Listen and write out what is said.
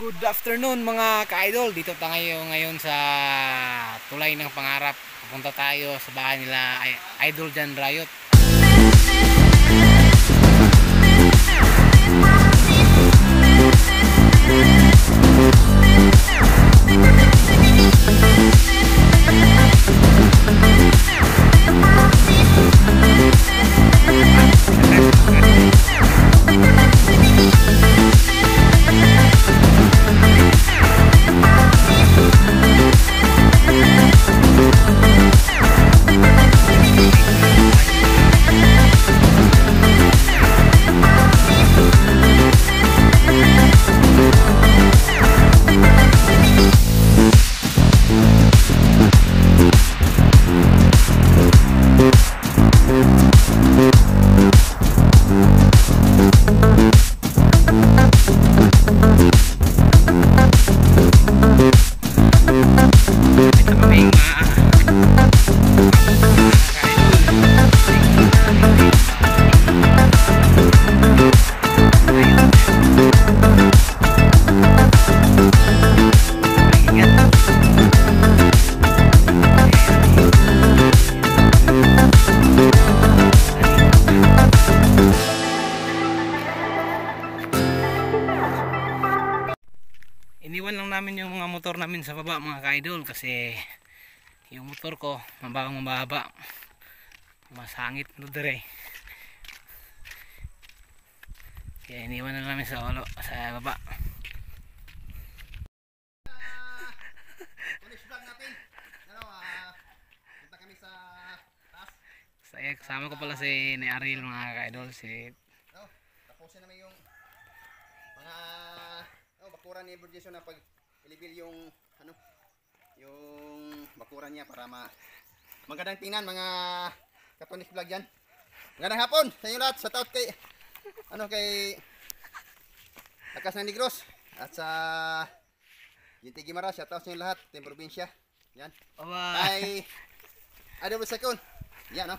Good afternoon mga ka-idol. Dito tayo ngayon sa Tulay ng Pangarap. Pupunta tayo sa bahay nila Idol Jan Riot. Iniwan lang namin yung mga motor namin sa baba mga ka-idol kasi yung motor ko mababang mababa. Masangit no dire kaya iniwan na namin sa walo sa baba. Ah, punta kami sa taas. sa kasama ko pala si ni Ariel mga ka-idol si tapusin namin yung bakuran ni Bro Jason na pag ilibil yung ano, yung bakuran niya para ma magandang tingnan mga katonis vlog yan. Magandang hapon sa inyo lahat. Sa taot kay ano kay Lakas ng Negros at sa Ginti Gimara, shout out sa inyo lahat, sa probinsya. Yan. Aba, Kay Idol Second. Yan, no?